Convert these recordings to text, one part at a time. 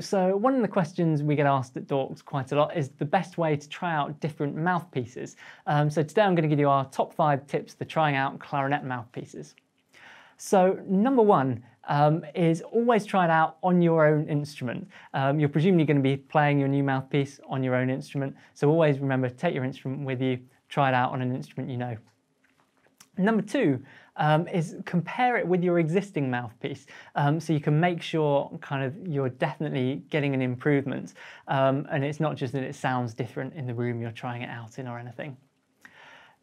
so one of the questions we get asked at Dawkes quite a lot is the best way to try out different mouthpieces. Um, so today I'm going to give you our top five tips for trying out clarinet mouthpieces. So number one um, is always try it out on your own instrument. Um, you're presumably going to be playing your new mouthpiece on your own instrument. So always remember, take your instrument with you, try it out on an instrument you know. Number two um, is compare it with your existing mouthpiece. Um, so you can make sure kind of you're definitely getting an improvement. Um, and it's not just that it sounds different in the room you're trying it out in or anything.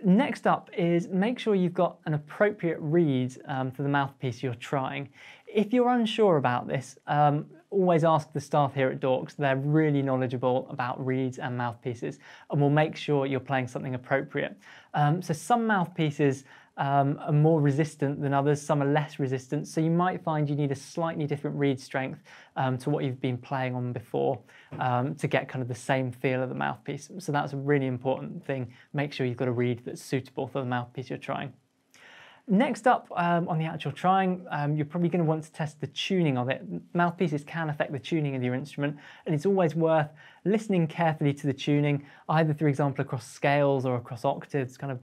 Next up is make sure you've got an appropriate reed um, for the mouthpiece you're trying. If you're unsure about this, um, always ask the staff here at Dawkes. They're really knowledgeable about reeds and mouthpieces and will make sure you're playing something appropriate. Um, so some mouthpieces um, are more resistant than others, some are less resistant, so you might find you need a slightly different reed strength um, to what you've been playing on before um, to get kind of the same feel of the mouthpiece. So that's a really important thing. Make sure you've got a reed that's suitable for the mouthpiece you're trying. Next up um, on the actual trying, um, you're probably going to want to test the tuning of it. Mouthpieces can affect the tuning of your instrument, and it's always worth listening carefully to the tuning, either for example across scales or across octaves, kind of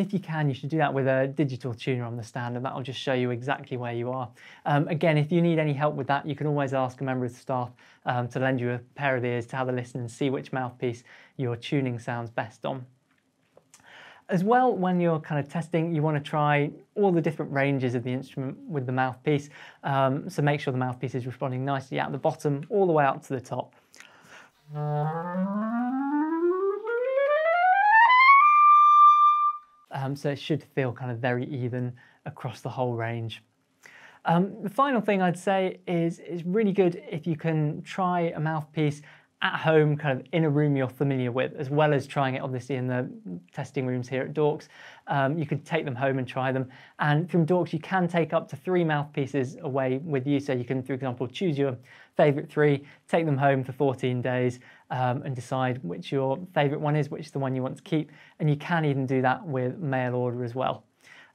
if you can, you should do that with a digital tuner on the stand and that'll just show you exactly where you are. Um, again, if you need any help with that, you can always ask a member of staff um, to lend you a pair of ears to have a listen and see which mouthpiece your tuning sounds best on. As well, when you're kind of testing, you want to try all the different ranges of the instrument with the mouthpiece. Um, so make sure the mouthpiece is responding nicely at the bottom all the way up to the top. Um, so it should feel kind of very even across the whole range. Um, the final thing I'd say is it's really good if you can try a mouthpiece at home, kind of in a room you're familiar with, as well as trying it obviously in the testing rooms here at Dawkes. Um, you can take them home and try them. And from Dawkes, you can take up to three mouthpieces away with you. So you can, for example, choose your favorite three, take them home for 14 days um, and decide which your favorite one is, which is the one you want to keep. And you can even do that with mail order as well.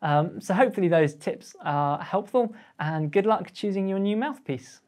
Um, so hopefully those tips are helpful and good luck choosing your new mouthpiece.